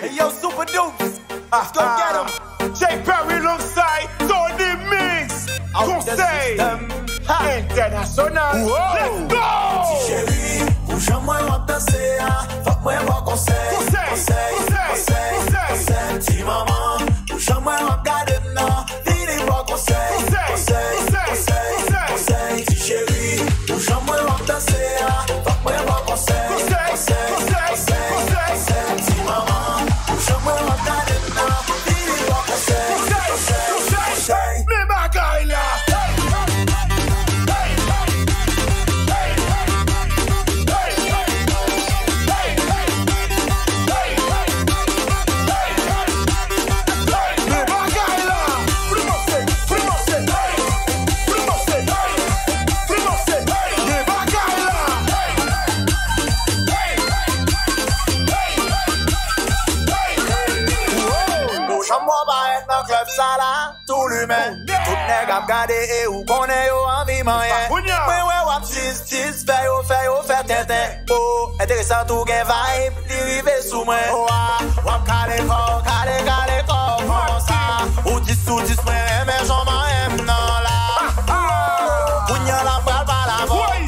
Hey, yo, Supa Dups! Let's ah, go get him. Ah. J. Perry alongside Tony Mix. Conseil International. Whoa. Let's go! Chérie, bouge moi, on va Faut moi, conseil. Conseil. Mwen wap bayet nan klop sa la Tou lumen Tout neg ap gade e ou konen yo anvi manye Mwen wap siz, siz Ve yo fe, yo fe te te oh, E te resan tou gen va e Li rive sou mwen oh, ah, Wap kade kou, kade kade kou Ou dis ou dis mwen e Mwen joman mnen mnan la Mwen wap bayet nan klop sa la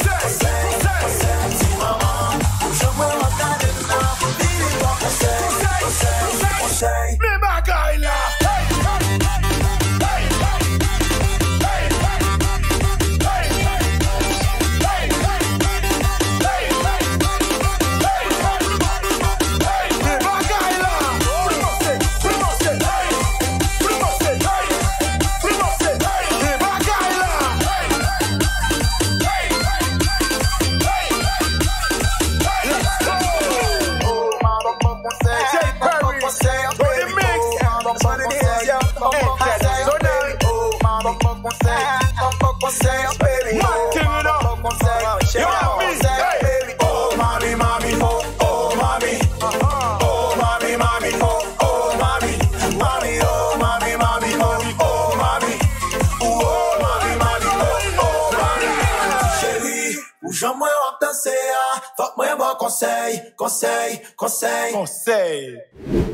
Tampoco sé, tampoco sé, baby. Tampoco sé, yo me sé, baby. Oh, mami, mami, oh, oh, mami. Oh, mami, mami, oh, oh, mami. Mami, oh, mami, mami, mami, oh, mami. Oh, mami, mami, oh, oh, mami. Chérie, où j'en moi en danser, fuck moi, moi, conseil, conseil, conseil. Conseil.